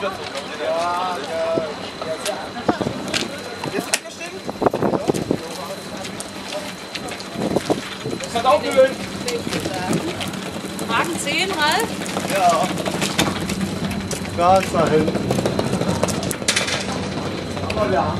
Das Hat auch gewöhnt. Magen 10, Ralf? Halt. Ja. Ganz da hinten. Aber wir haben